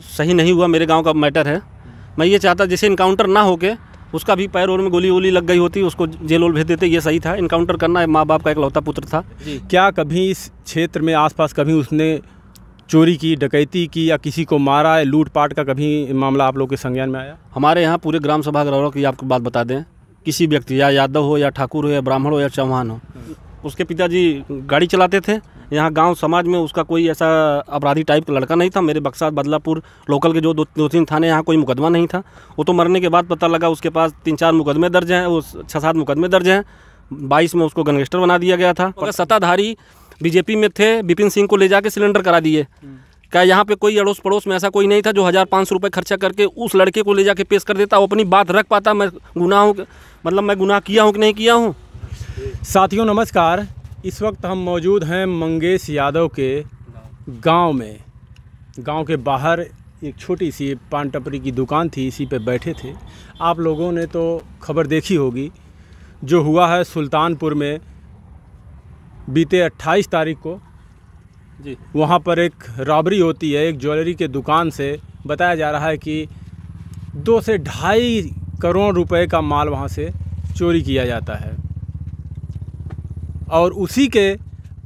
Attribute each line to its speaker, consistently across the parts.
Speaker 1: सही नहीं हुआ मेरे गाँव का मैटर है। मैं ये चाहता जैसे इनकाउंटर ना होके उसका भी पैर और में गोली वोली लग गई होती उसको जेल वोल भेज देते ये सही था। इनकाउंटर करना है माँ बाप का इकलौता पुत्र था।
Speaker 2: क्या कभी इस क्षेत्र में आसपास कभी उसने चोरी की डकैती की या किसी को मारा? है लूटपाट का कभी मामला आप लोग के संज्ञान में आया?
Speaker 1: हमारे यहाँ पूरे ग्राम सभा गौरव की आपको बात बता दें। किसी व्यक्ति या यादव हो या ठाकुर हो या ब्राह्मण हो या चौहान हो। उसके पिताजी गाड़ी चलाते थे। यहाँ गाँव समाज में उसका कोई ऐसा अपराधी टाइप का लड़का नहीं था। मेरे बक्सा बदलापुर लोकल के जो दो दो तीन थाने यहाँ कोई मुकदमा नहीं था। वो तो मरने के बाद पता लगा उसके पास तीन चार मुकदमे दर्ज हैं, वो छः सात मुकदमे दर्ज हैं। बाईस में उसको गैंगस्टर बना दिया गया था। अगर सत्ताधारी बीजेपी में थे विपिन सिंह को ले जाके सिलेंडर करा दिए। क्या यहाँ पे कोई अड़ोस पड़ोस में ऐसा कोई नहीं था जो हज़ार पाँच सौ रुपये खर्चा करके उस लड़के को ले जाके पेश कर देता? वो अपनी बात रख पाता। मैं गुनाह हूँ मतलब मैं गुनाह किया हूँ कि नहीं किया हूँ?
Speaker 2: साथियों नमस्कार। इस वक्त हम मौजूद हैं मंगेश यादव के गाँव में। गाँव के बाहर एक छोटी सी पान टपरी की दुकान थी इसी पे बैठे थे। आप लोगों ने तो खबर देखी होगी जो हुआ है सुल्तानपुर में बीते 28 तारीख को।
Speaker 1: जी।
Speaker 2: वहाँ पर एक रॉबरी होती है एक ज्वेलरी के दुकान से बताया जा रहा है कि दो से ढाई करोड़ रुपए का माल वहाँ से चोरी किया जाता है। और उसी के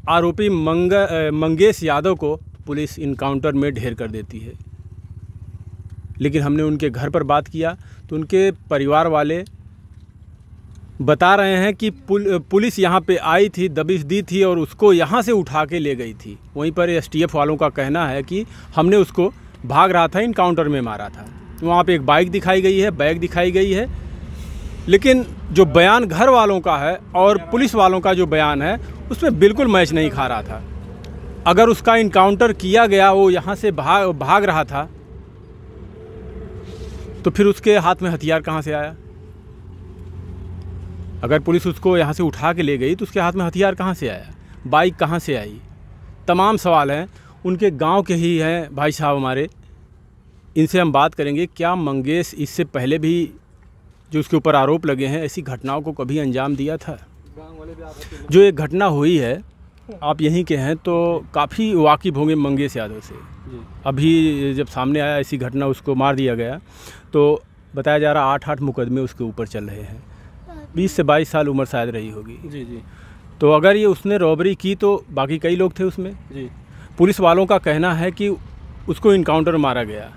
Speaker 2: आरोपी मंग मंगेश यादव को पुलिस इनकाउंटर में ढेर कर देती है। लेकिन हमने उनके घर पर बात किया तो उनके परिवार वाले बता रहे हैं कि पुल, पुलिस यहाँ पे आई थी दबिश दी थी और उसको यहाँ से उठा के ले गई थी। वहीं पर एसटीएफ वालों का कहना है कि हमने उसको भाग रहा था इनकाउंटर में मारा था। वहाँ पे एक बाइक दिखाई गई है बैग दिखाई गई है। लेकिन जो बयान घर वालों का है और पुलिस वालों का जो बयान है, उसमें बिल्कुल मैच नहीं खा रहा था। अगर उसका इनकाउंटर किया गया, वो यहाँ से भाग भाग रहा था तो फिर उसके हाथ में हथियार कहाँ से आया? अगर पुलिस उसको यहाँ से उठा के ले गई तो उसके हाथ में हथियार कहाँ से आया? बाइक कहाँ से आई? तमाम सवाल हैं, उनके गाँव के ही हैं भाई साहब हमारे। इनसे हम बात करेंगे, क्या मंगेश इससे पहले भी जो उसके ऊपर आरोप लगे हैं ऐसी घटनाओं को कभी अंजाम दिया था? जो एक घटना हुई है आप यहीं के हैं तो काफ़ी वाकिफ़ होंगे मंगेश यादव से। अभी जब सामने आया ऐसी घटना उसको मार दिया गया तो बताया जा रहा आठ आठ मुकदमे उसके ऊपर चल रहे हैं। बीस से बाईस साल उम्र शायद रही होगी।
Speaker 1: जी जी।
Speaker 2: तो अगर ये उसने रॉबरी की तो बाकी कई लोग थे उसमें।
Speaker 1: जी।
Speaker 2: पुलिस वालों का कहना है कि उसको इनकाउंटर मारा गया।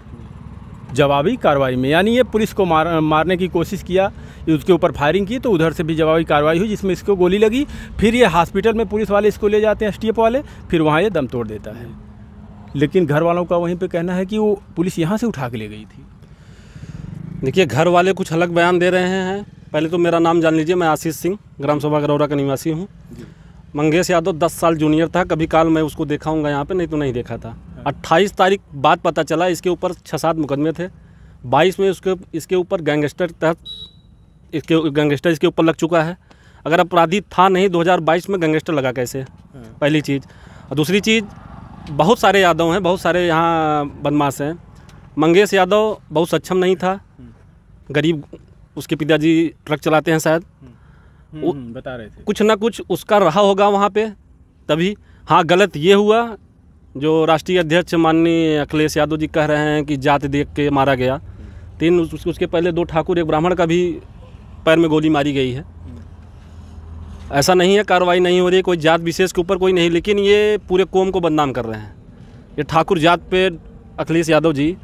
Speaker 2: जवाबी कार्रवाई में। यानी ये पुलिस को मार मारने की कोशिश किया उसके ऊपर फायरिंग की तो उधर से भी जवाबी कार्रवाई हुई जिसमें इसको गोली लगी। फिर ये हॉस्पिटल में पुलिस वाले इसको ले जाते हैं एस वाले फिर वहाँ ये दम तोड़ देता है। लेकिन घर वालों का वहीं पर कहना है कि वो पुलिस यहाँ से उठा के ले गई थी।
Speaker 1: देखिए घर वाले कुछ अलग बयान दे रहे हैं। पहले तो मेरा नाम जान लीजिए मैं आशीष सिंह ग्राम सभा गरौरा का निवासी हूँ। मंगेश यादव दस साल जूनियर था कभी काल मैं उसको देखा हूँगा यहाँ पे नहीं तो नहीं देखा था। अट्ठाईस तारीख बाद पता चला इसके ऊपर छः सात मुकदमे थे। बाईस में उसके इसके ऊपर गैंगस्टर तहत इसके गैंगस्टर इसके ऊपर लग चुका है। अगर अपराधी था नहीं 2022 में गैंगस्टर लगा कैसे? पहली चीज़। और दूसरी चीज़ बहुत सारे यादव हैं बहुत सारे यहाँ बदमाश हैं। मंगेश यादव बहुत सक्षम नहीं था। गरीब उसके पिताजी ट्रक चलाते हैं शायद। वो-
Speaker 2: बता रहे थे।
Speaker 1: कुछ ना कुछ उसका रहा होगा वहाँ पे तभी। हाँ गलत ये हुआ जो राष्ट्रीय अध्यक्ष माननीय अखिलेश यादव जी कह रहे हैं कि जात देख के मारा गया तीन उस, उसके पहले दो ठाकुर एक ब्राह्मण का भी पैर में गोली मारी गई है। ऐसा नहीं है कार्रवाई नहीं हो रही कोई जात विशेष के ऊपर कोई नहीं लेकिन ये पूरे कौम को बदनाम कर रहे हैं। ये ठाकुर जात पे अखिलेश यादव जी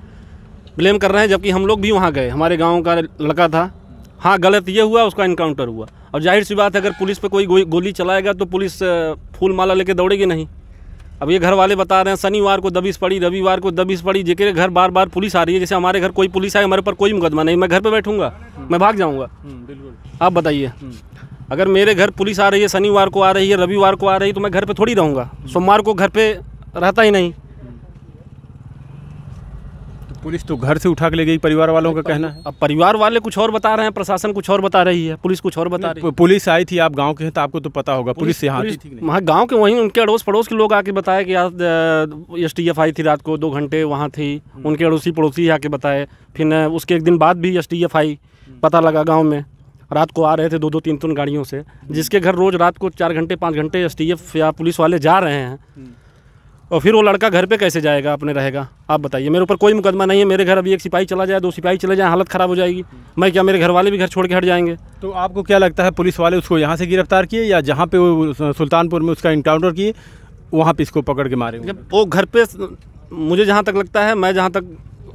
Speaker 1: ब्लेम कर रहे हैं जबकि हम लोग भी वहाँ गए। हमारे गाँव का लड़का था। हाँ गलत ये हुआ उसका इनकाउंटर हुआ। और ज़ाहिर सी बात है अगर पुलिस पे कोई गोली चलाएगा तो पुलिस फूल माला लेके दौड़ेगी नहीं। अब ये घर वाले बता रहे हैं शनिवार को दबिश पड़ी रविवार को दबिश पड़ी जेके घर बार बार पुलिस आ रही है जैसे हमारे घर कोई पुलिस आए हमारे पर कोई मुकदमा नहीं मैं घर पर बैठूँगा मैं भाग जाऊँगा।
Speaker 2: बिल्कुल।
Speaker 1: आप बताइए। अगर मेरे घर पुलिस आ रही है शनिवार को आ रही है रविवार को आ रही है तो मैं घर पर थोड़ी रहूँगा। सोमवार को घर पर रहता ही नहीं।
Speaker 2: पुलिस तो घर से उठा के ले गई परिवार वालों का कहना है।
Speaker 1: अब परिवार वाले कुछ और बता रहे हैं प्रशासन कुछ और बता रही है पुलिस कुछ और बता रही है।
Speaker 2: पुलिस आई थी आप गाँव के हैं तो आपको तो पता होगा पुलिस यहाँ?
Speaker 1: वहाँ गाँव के वहीं उनके अड़ोस पड़ोस के लोग आके बताए कि यार एस टी एफ़ आई थी रात को दो घंटे वहाँ थी। उनके अड़ोसी पड़ोसी आके बताए। फिर उसके एक दिन बाद भी एस टी एफ़ आई पता लगा गाँव में। रात को आ रहे थे दो दो तीन तीन गाड़ियों से जिसके घर रोज़ रात को चार घंटे पाँच घंटे एस या पुलिस वाले जा रहे हैं। और फिर वो लड़का घर पे कैसे जाएगा? अपने रहेगा। आप बताइए। मेरे ऊपर कोई मुकदमा नहीं है। मेरे घर अभी एक सिपाही चला जाए दो सिपाही चले जाए हालत ख़राब हो जाएगी। मैं क्या मेरे घर वाले भी घर छोड़ के हट जाएँगे?
Speaker 2: तो आपको क्या लगता है पुलिस वाले उसको यहाँ से गिरफ़्तार किए या जहाँ पे वो सुल्तानपुर में उसका इनकाउंटर किए वहाँ पे इसको पकड़ के मारे
Speaker 1: वो घर पे मुझे जहाँ तक लगता है मैं जहाँ तक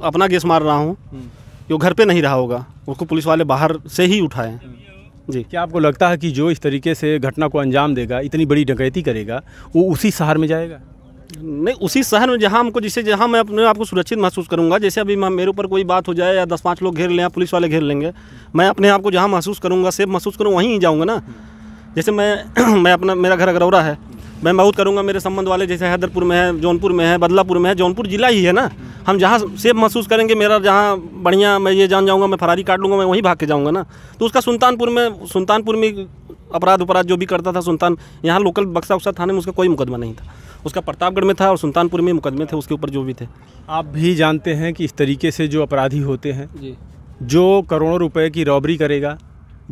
Speaker 1: अपना गेस मार रहा हूँ कि वो घर पे नहीं रहा होगा। उसको पुलिस वाले बाहर से ही उठाए। जी।
Speaker 2: क्या आपको लगता है कि जो इस तरीके से घटना को अंजाम देगा इतनी बड़ी डकैती करेगा वो उसी शहर में जाएगा?
Speaker 1: नहीं, उसी शहर में जहाँ हमको जिसे जहाँ मैं अपने आप को सुरक्षित महसूस करूँगा, जैसे अभी मेरे ऊपर कोई बात हो जाए या दस पाँच लोग घेर लें या पुलिस वाले घेर लेंगे, मैं अपने आप को जहाँ महसूस करूँगा, सेफ़ महसूस करूँ, वहीं ही जाऊँगा ना। जैसे मैं मैं अपना मेरा घर अगरौरा है, मैं बहुत करूँगा मेरे संबंध वाले, जैसे हैदरपुर में है, जौनपुर में है, बदलापुर में है, जौनपुर जिला ही है ना। हम जहाँ सेफ़ महसूस करेंगे, मेरा जहाँ बढ़िया मैं ये जान जाऊँगा, मैं फरारी काट लूँगा, मैं वहीं भाग के जाऊँगा ना। तो उसका सुल्तानपुर में सुल्तानपुर में अपराध अपराध जो भी करता था सुल्तान, यहाँ लोकल बक्सा उक्सा थाने में उसका कोई मुकदमा नहीं था। उसका प्रतापगढ़ में था और सुल्तानपुर में मुकदमे थे उसके ऊपर जो भी थे।
Speaker 2: आप भी जानते हैं कि इस तरीके से जो अपराधी होते हैं
Speaker 1: जी।
Speaker 2: जो करोड़ों रुपए की रॉबरी करेगा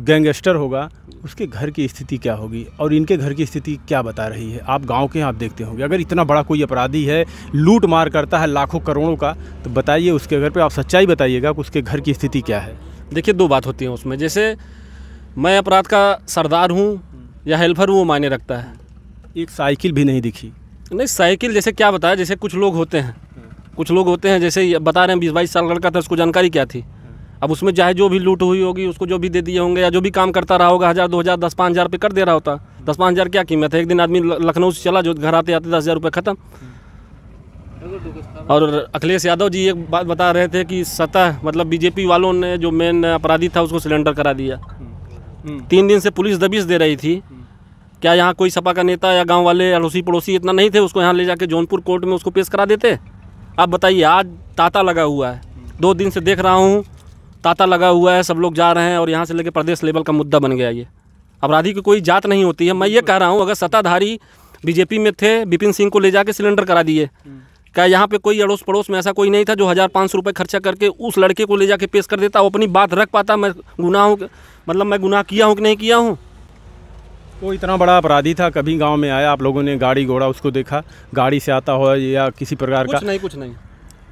Speaker 2: गैंगस्टर होगा उसके घर की स्थिति क्या होगी और इनके घर की स्थिति क्या बता रही है? आप गाँव के आप देखते होंगे। अगर इतना बड़ा कोई अपराधी है लूट मार करता है लाखों करोड़ों का तो बताइए उसके घर पे आप सच्चाई बताइएगा कि उसके घर की स्थिति क्या है।
Speaker 1: देखिए दो बात होती है उसमें। जैसे मैं अपराध का सरदार हूँ या हेल्पर हूँ वो मायने रखता है।
Speaker 2: एक साइकिल भी नहीं दिखी।
Speaker 1: नहीं साइकिल जैसे क्या बताया जैसे कुछ लोग होते हैं। कुछ लोग होते हैं जैसे बता रहे हैं बीस बाईस साल लड़का था उसको जानकारी क्या थी? अब उसमें चाहे जो भी लूट हुई होगी उसको जो भी दे दिए होंगे या जो भी काम करता रहा होगा हज़ार दो हज़ार दस पाँच हज़ार पे कर दे रहा होता। दस पाँच हज़ार क्या कीमत है? एक दिन आदमी लखनऊ से चला जो घर आते आते दस हज़ार रुपये ख़त्म। और अखिलेश यादव जी एक बात बता रहे थे कि सतह मतलब बीजेपी वालों ने जो मेन अपराधी था उसको सिलेंडर करा दिया। तीन दिन से पुलिस दबिश दे रही थी। क्या यहाँ कोई सपा का नेता या गाँव वाले अड़ोसी पड़ोसी इतना नहीं थे उसको यहाँ ले जाके जौनपुर कोर्ट में उसको पेश करा देते? आप बताइए, आज तांता लगा हुआ है। दो दिन से देख रहा हूँ, तांता लगा हुआ है, सब लोग जा रहे हैं और यहाँ से लेके प्रदेश लेवल का मुद्दा बन गया ये। अपराधी की कोई जात नहीं होती है। मैं ये कह रहा हूँ, अगर सत्ताधारी बीजेपी में थे, बिपिन सिंह को ले जाके सिलेंडर करा दिए। क्या यहाँ पे कोई अड़ोस पड़ोस में ऐसा कोई नहीं था जो हज़ार पाँच सौ रुपये खर्चा करके उस लड़के को ले जाके पेश कर देता, वो अपनी बात रख पाता? मैं गुनाह हूँ मतलब मैं गुनाह किया हूँ कि नहीं किया हूँ?
Speaker 2: वो इतना बड़ा अपराधी था कभी गाँव में आया आप लोगों ने गाड़ी घोड़ा उसको देखा गाड़ी से आता हो या किसी प्रकार का
Speaker 1: नहीं कुछ नहीं।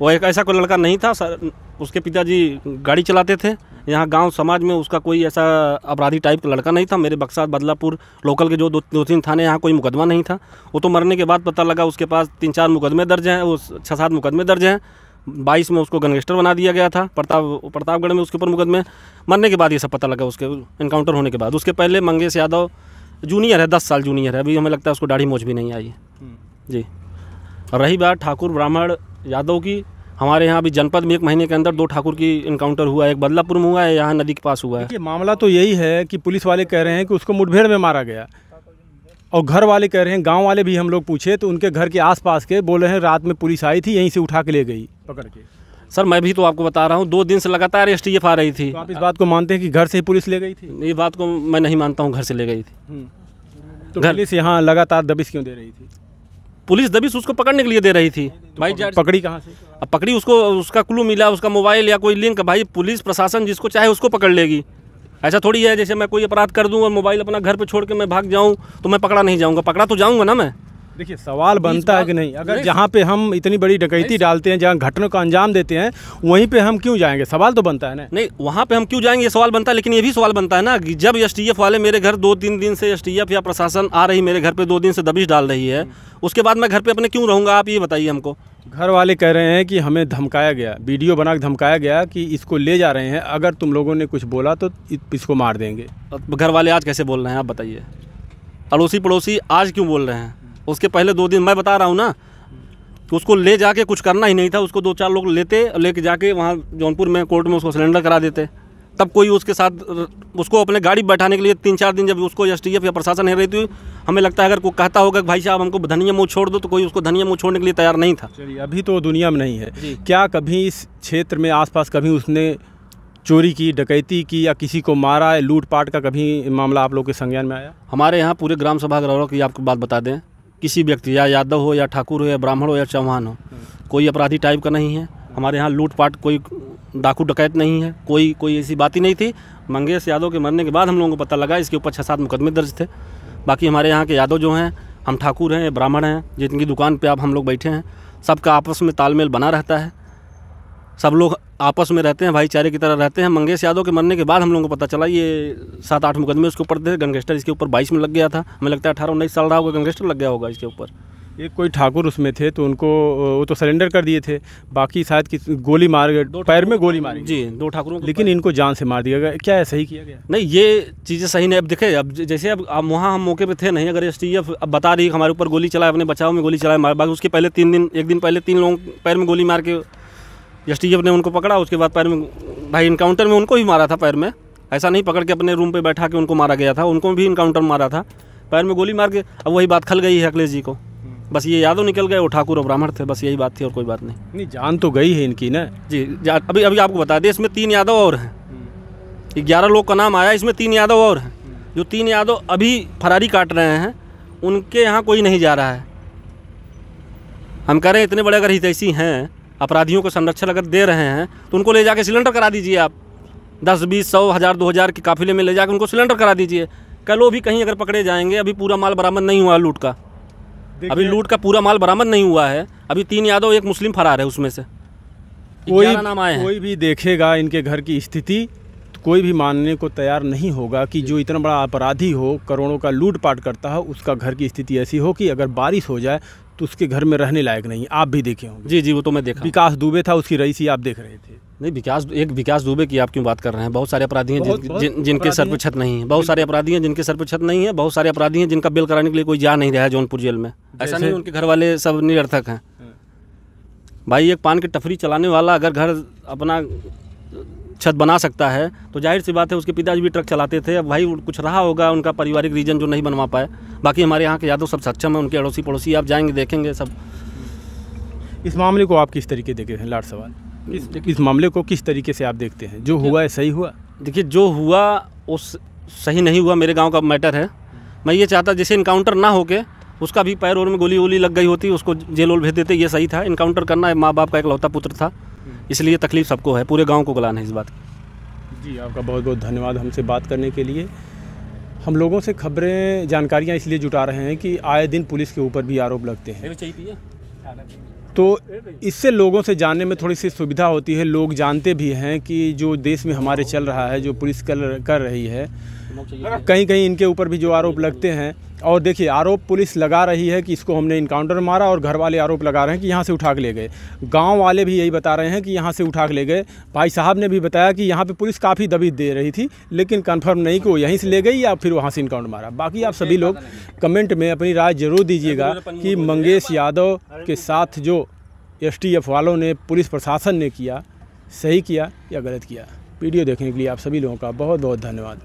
Speaker 1: वो एक ऐसा कोई लड़का नहीं था सर उसके पिताजी गाड़ी चलाते थे। यहाँ गाँव समाज में उसका कोई ऐसा अपराधी टाइप का लड़का नहीं था। मेरे बक्सा बदलापुर लोकल के जो दो दो तीन थाने यहाँ कोई मुकदमा नहीं था। वो तो मरने के बाद पता लगा उसके पास तीन चार मुकदमे दर्ज हैं वो छः सात मुकदमे दर्ज हैं। बाईस में उसको गैंगस्टर बना दिया गया था प्रताप प्रतापगढ़ में उसके ऊपर मुकदमे। मरने के बाद ये सब पता लगा उसके इनकाउंटर होने के बाद। उसके पहले मंगेश यादव जूनियर है दस साल जूनियर है। अभी हमें लगता है उसको दाढ़ी मोछ भी नहीं आई जी। और रही बात ठाकुर ब्राह्मण यादव की हमारे यहाँ अभी जनपद में एक महीने के अंदर दो ठाकुर की इनकाउंटर हुआ है। एक बदलापुर में हुआ है यहाँ नदी के पास हुआ है।
Speaker 2: मामला तो यही है कि पुलिस वाले कह रहे हैं कि उसको मुठभेड़ में मारा गया। और घर वाले कह रहे हैं गाँव वाले भी हम लोग पूछे तो उनके घर के आसपास के बोल रहे हैं रात में पुलिस आई थी यहीं से उठा के ले गई पकड़ के।
Speaker 1: सर मैं भी तो आपको बता रहा हूँ दो दिन से लगातार एस टी आ रही थी।
Speaker 2: तो आप इस बात को मानते हैं कि घर से ही पुलिस ले गई थी?
Speaker 1: ये बात को मैं नहीं मानता हूँ घर से ले गई थी।
Speaker 2: तो
Speaker 1: घर-
Speaker 2: पुलिस यहाँ लगातार दबिश क्यों दे रही थी?
Speaker 1: पुलिस दबिश उसको पकड़ने के लिए दे रही थी। तो भाई
Speaker 2: पकड़ी कहाँ से?
Speaker 1: अब पकड़ी उसको उसका क्लू मिला उसका मोबाइल या कोई लिंक भाई पुलिस प्रशासन जिसको चाहे उसको पकड़ लेगी। ऐसा थोड़ी है जैसे मैं कोई अपराध कर दूँ और मोबाइल अपना घर पर छोड़ के मैं भाग जाऊँ तो मैं पकड़ा नहीं जाऊँगा। पकड़ा तो जाऊँगा ना मैं?
Speaker 2: देखिए सवाल बनता है कि नहीं? अगर जहाँ पे हम इतनी बड़ी डकैती डालते हैं जहाँ घटनों का अंजाम देते हैं वहीं पे हम क्यों जाएँगे? सवाल तो बनता है ना।
Speaker 1: नहीं वहाँ पे हम क्यों जाएँगे? ये सवाल बनता है लेकिन ये भी सवाल बनता है ना कि जब एस वाले मेरे घर दो तीन दिन से एस या प्रशासन आ रही मेरे घर पर दो दिन से दबिश डाल रही है उसके बाद मैं घर पर अपने क्यों रहूँगा? आप ये बताइए हमको।
Speaker 2: घर वाले कह रहे हैं कि हमें धमकाया गया वीडियो बना धमकाया गया कि इसको ले जा रहे हैं अगर तुम लोगों ने कुछ बोला तो इसको मार देंगे।
Speaker 1: घर वाले आज कैसे बोल रहे हैं आप बताइए। अड़ोसी पड़ोसी आज क्यों बोल रहे हैं? उसके पहले दो दिन मैं बता रहा हूँ ना कि उसको ले जाके कुछ करना ही नहीं था उसको दो चार लोग लेते लेके जाके वहाँ जौनपुर में कोर्ट में उसको सिलेंडर करा देते। तब कोई उसके साथ उसको अपने गाड़ी बैठाने के लिए तीन चार दिन जब उसको एस टी या प्रशासन नहीं रही थी हमें लगता है अगर कोई कहता होगा कि भाई साहब हमको धनिया मुँह छोड़ दो तो कोई उसको धनिया मुँह छोड़ने के लिए तैयार नहीं था।
Speaker 2: चलिए अभी तो दुनिया में नहीं है। क्या कभी इस क्षेत्र में आसपास कभी उसने चोरी की डकैती की या किसी को मारा लूटपाट का कभी मामला आप लोग के संज्ञान में आया?
Speaker 1: हमारे यहाँ पूरे ग्राम सभा की आपको बात बता दें किसी व्यक्ति या यादव हो या ठाकुर हो या ब्राह्मण हो या चौहान हो कोई अपराधी टाइप का नहीं है। हमारे यहाँ लूटपाट कोई डाकू डकैत नहीं है। कोई कोई ऐसी बात ही नहीं थी। मंगेश यादव के मरने के बाद हम लोगों को पता लगा इसके ऊपर छः सात मुकदमे दर्ज थे। बाकी हमारे यहाँ के यादव जो हैं हम ठाकुर हैं ब्राह्मण हैं जिनकी दुकान पे आप हम लोग बैठे हैं सबका आपस में तालमेल बना रहता है। सब लोग आपस में रहते हैं भाईचारे की तरह रहते हैं। मंगेश यादव के मरने के बाद हम लोगों को पता चला ये सात आठ मुकदमे उसके ऊपर थे। गंगेस्टर इसके ऊपर बाईस में लग गया था। हमें लगता है अठारह उन्नीस साल रहा होगा गंगेस्टर लग गया होगा इसके ऊपर।
Speaker 2: एक कोई ठाकुर उसमें थे तो उनको वो तो सरेंडर कर दिए थे। बाकी शायद किस गोली मार गए पैर में गोली मारी
Speaker 1: जी दो ठाकुरों को
Speaker 2: लेकिन इनको जान से मार दिया गया। क्या है सही किया गया?
Speaker 1: नहीं ये चीज़ें सही नहीं। अब देखे अब जैसे अब अब वहाँ हम मौके पे थे नहीं अगर एस अब बता रही है कि हमारे ऊपर गोली चलाए अपने बचाव में गोली चलाए मार बाकी उसके पहले तीन दिन एक दिन पहले तीन लोगों पैर में गोली मार के एस ने उनको पकड़ा उसके बाद पैर में भाई इनकाउंटर में उनको भी मारा था पैर में। ऐसा नहीं पकड़ के अपने रूम पे बैठा के उनको मारा गया था उनको भी इनकाउंटर मारा था। पैर में गोली मार के अब वही बात खल गई है अखिलेश जी को। बस ये यादव निकल गए वो ठाकुर और ब्राह्मण थे बस यही बात थी और कोई बात नहीं।
Speaker 2: नहीं जान तो गई है इनकी ना।
Speaker 1: जी अभी अभी आपको बता दें इसमें तीन यादव और हैं। ग्यारह लोग का नाम आया इसमें तीन यादव और हैं। जो तीन यादव अभी फरारी काट रहे हैं उनके यहाँ कोई नहीं जा रहा है। हम कह रहे हैं इतने बड़े अगर हितैषी हैं अपराधियों को संरक्षण अगर दे रहे हैं तो उनको ले जाके सिलेंडर करा दीजिए आप। दस बीस सौ हज़ार दो हज़ार के काफिले में ले जाकर उनको सिलेंडर करा दीजिए। कल वो भी कहीं अगर पकड़े जाएँगे अभी पूरा माल बरामद नहीं हुआ लूट का। अभी लूट का पूरा माल बरामद नहीं हुआ है। अभी तीन यादव एक मुस्लिम फरार है उसमें से।
Speaker 2: कोई
Speaker 1: नाम आए
Speaker 2: कोई भी देखेगा इनके घर की स्थिति तो कोई भी मानने को तैयार नहीं होगा कि जो इतना बड़ा अपराधी हो करोड़ों का लूटपाट करता हो उसका घर की स्थिति ऐसी हो कि अगर बारिश हो जाए तो उसके घर में रहने लायक नहीं आप भी देखे होंगे।
Speaker 1: जी जी वो तो मैं देखा
Speaker 2: विकास दुबे था उसकी रईसी आप देख रहे थे।
Speaker 1: नहीं विकास एक विकास दुबे की आप क्यों बात कर रहे हैं? बहुत सारे अपराधी हैं जिन, जिन, जिनके सर पर छत नहीं है। बहुत सारे अपराधी हैं जिनके सर पर छत नहीं है। बहुत सारे अपराधी हैं जिनका बिल कराने के लिए कोई जा नहीं रहा है जौनपुर जेल में। ऐसा नहीं उनके घर वाले सब निरर्थक हैं। भाई एक पान की टफरी चलाने वाला अगर घर अपना छत बना सकता है। तो ज़ाहिर सी बात है उसके पिताजी भी ट्रक चलाते थे। अब भाई कुछ रहा होगा उनका पारिवारिक रीजन जो नहीं बनवा पाए। बाकी हमारे यहाँ के यादव सब सक्षम है उनके अड़ोसी पड़ोसी आप जाएँगे देखेंगे सब।
Speaker 2: इस मामले को आप किस तरीके देखे हैं लाट सवाल? इस, इस मामले को किस तरीके से आप देखते हैं? जो हुआ है सही हुआ?
Speaker 1: देखिए जो हुआ वो स- सही नहीं हुआ मेरे गाँव का मैटर है। मैं ये चाहता जैसे इनकाउंटर ना होके उसका भी पैर और में गोली वोली लग गई होती उसको जेल वोल भेज देते ये सही था। इनकाउंटर करना माँ बाप का एक लौता पुत्र था। इसलिए तकलीफ़ सबको है पूरे गाँव को गलान है इस बात की।
Speaker 2: जी आपका बहुत बहुत धन्यवाद हमसे बात करने के लिए। हम लोगों से खबरें जानकारियाँ इसलिए जुटा रहे हैं कि आए दिन पुलिस के ऊपर भी आरोप लगते हैं। तो इससे लोगों से जानने में थोड़ी सी सुविधा होती है। लोग जानते भी हैं कि जो देश में हमारे चल रहा है जो पुलिस कर कर रही है कहीं कहीं इनके ऊपर भी जो आरोप लगते हैं और देखिए, आरोप पुलिस लगा रही है कि इसको हमने इनकाउंटर मारा और घर वाले आरोप लगा रहे हैं कि यहाँ से उठा के ले गए। गाँव वाले भी यही बता रहे हैं कि यहाँ से उठा के ले गए। भाई साहब ने भी बताया कि यहाँ पे पुलिस काफ़ी दबी दे रही थी, लेकिन कंफर्म नहीं कि वो यहीं से ले गई या फिर वहाँ से इनकाउंटर मारा। बाकी आप सभी लोग कमेंट में अपनी राय ज़रूर दीजिएगा कि मंगेश यादव के साथ जो एसटीएफ वालों ने पुलिस प्रशासन ने किया, सही किया या गलत किया। वीडियो देखने के लिए आप सभी लोगों का बहुत बहुत धन्यवाद।